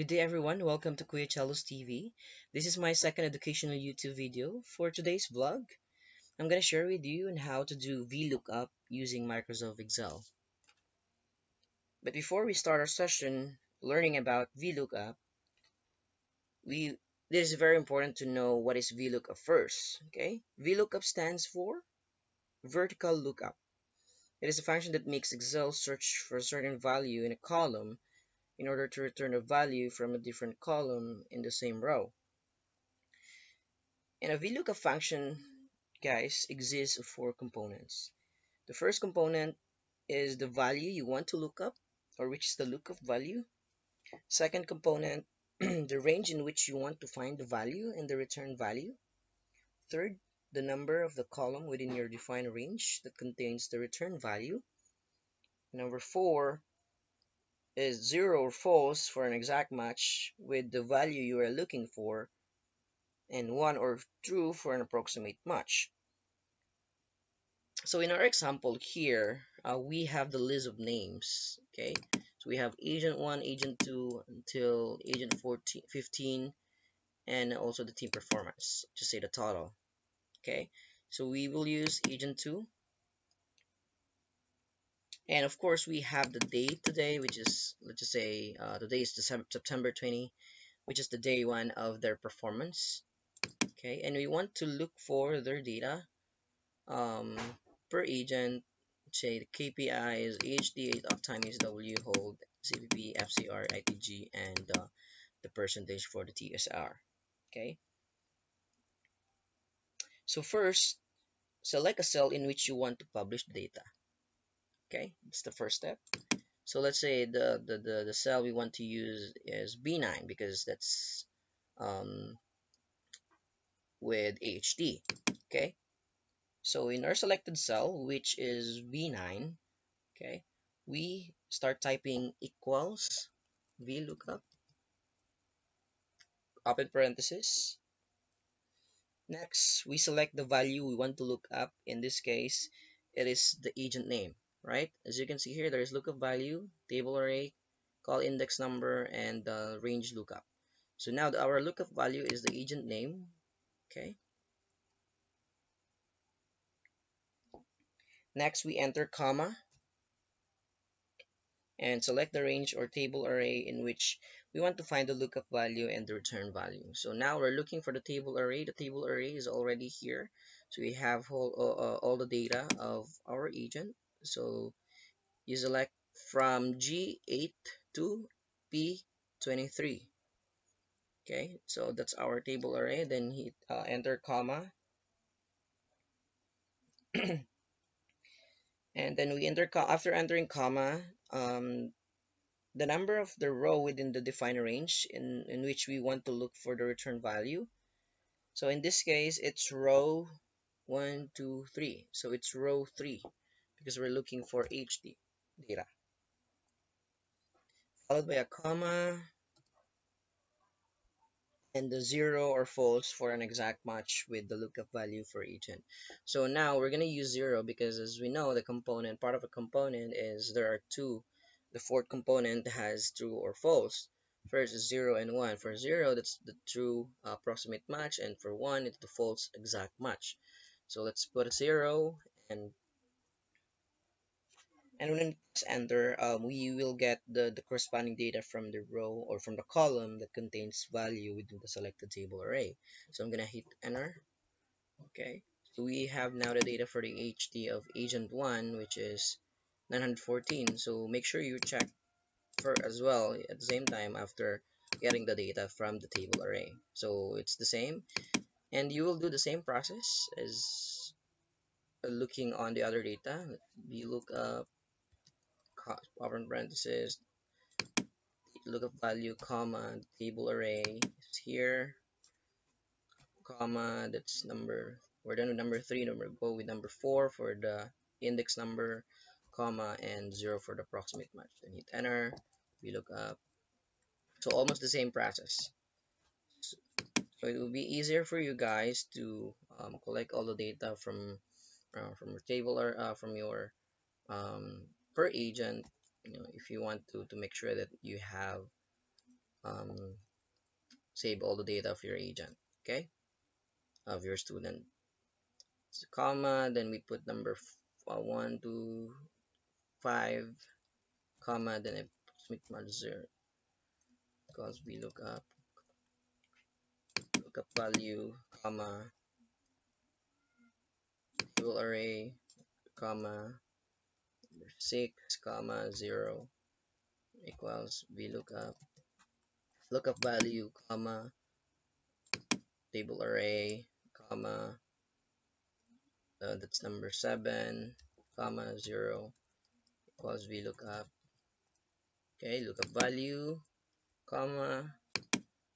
Good day everyone, welcome to Kuya Chello's TV. This is my second educational YouTube video. For today's vlog, I'm going to share with you on how to do VLOOKUP using Microsoft Excel. But before we start our session learning about VLOOKUP, we it is very important to know what is VLOOKUP first. Okay, VLOOKUP stands for vertical lookup. It is a function that makes Excel search for a certain value in a column in order to return a value from a different column in the same row. And a VLOOKUP function, guys, exists of four components. The first component is the value you want to look up, or which is the lookup value. Second component, the range in which you want to find the value and the return value. Third, the number of the column within your defined range that contains the return value. Number four, is zero or false for an exact match with the value you are looking for and one or true for an approximate match. So in our example here, uh, we have the list of names, okay? So we have agent 1, agent 2 until agent 14, 15 and also the team performance, just say the total, okay? So we will use agent 2 and of course we have the date today which is let's just say uh, today is December, September 20 which is the day one of their performance. Okay and we want to look for their data um, per agent. Say the KPI is HD uptime is W hold CVP FCR ITG and uh, the percentage for the TSR okay. So first select a cell in which you want to publish data okay it's the first step. So let's say the, the the, the cell we want to use is b9 because that's um, with HD okay? So in our selected cell which is b9 okay we start typing equals VLOOKUP open parenthesis. Next we select the value we want to look up. In this case it is the agent name right? As you can see here, there is lookup value, table array, call index number, and the range lookup. So now our lookup value is the agent name, okay? Next, we enter comma and select the range or table array in which we want to find the lookup value and the return value. So now we're looking for the table array. The table array is already here. So we have all, uh, all the data of our agent so you select from G8 to P23 okay so that's our table array. Then hit uh, enter comma. And then we enter after entering comma um, the number of the row within the defined range in, in which we want to look for the return value. So in this case it's row 1 2 3 so it's row 3 because we're looking for HD data. Followed by a comma and the zero or false for an exact match with the lookup value for each agent. So now we're going to use zero because as we know the component, part of a component is there are two. The fourth component has true or false. First is 0 and 1. For 0, that's the true approximate match, and for 1, it's the false exact match. So let's put a 0 and and when it's enter um, we will get the, the corresponding data from the row or from the column that contains value within the selected table array so I'm gonna hit enter. Okay. So we have now the data for the HD of agent 1 which is 914 so make sure you check for as well at the same time after getting the data from the table array so it's the same. And you will do the same process as looking on the other data VLOOKUP open parenthesis lookup value comma table array is here comma that's number we're done with number three number go with number four for the index number comma and zero for the approximate match. Then hit enter we look up. So almost the same process. So, so it will be easier for you guys to um, collect all the data from uh, from your table or uh, from your um, per agent you know if you want to to make sure that you have um, save all the data of your agent okay? Of your student. So, comma then we put number uh, one two five comma then it match zero. Because we look up lookup value comma table array comma 6 comma 0 equals vlookup lookup value comma table array comma uh, that's number 7 comma 0 equals vlookup okay lookup value comma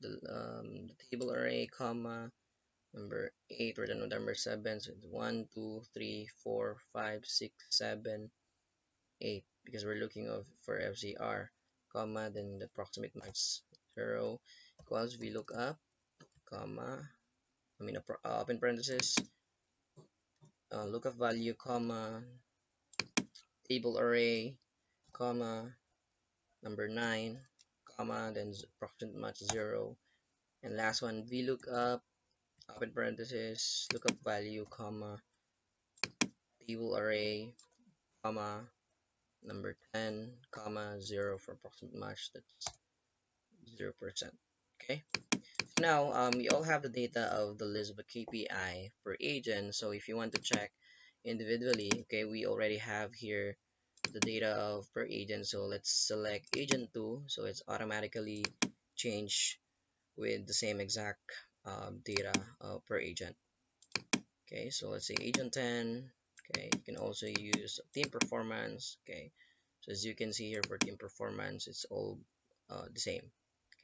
the, um, the table array comma number 8 or the number 7 so it's 1 2 3 4 5 6 7 8 because we're looking of for FCR comma then the approximate match 0 equals VLOOKUP comma I mean uh, open parenthesis uh, lookup value comma table array comma number 9 comma then approximate match 0 and last one VLOOKUP open parenthesis lookup value comma table array comma number 10 comma 0 for approximate match that's 0 percent okay? So now um, we all have the data of the list of KPI per agent so if you want to check individually okay we already have here the data of per agent so let's select agent 2 so it's automatically changed with the same exact um, data uh, per agent okay? So let's say agent 10 okay you can also use team performance okay. So as you can see here for team performance it's all uh, the same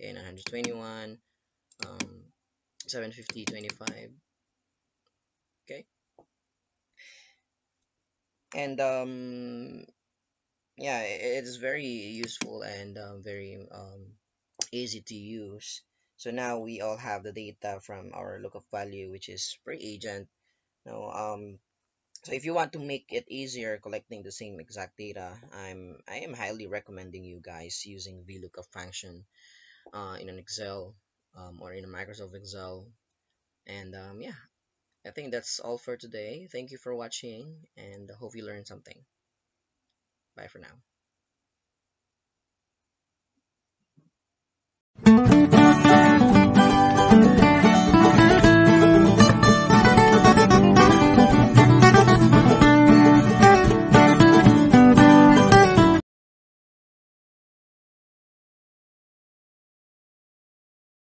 okay 921 um, 750 25 okay. And um yeah it is very useful and um, very um, easy to use. So now we all have the data from our lookup value which is per agent. Now um so if you want to make it easier collecting the same exact data i'm i am highly recommending you guys using vlookup function uh, in an excel um, or in a microsoft excel. And um, yeah i think that's all for today. Thank you for watching and hope you learned something. Bye for now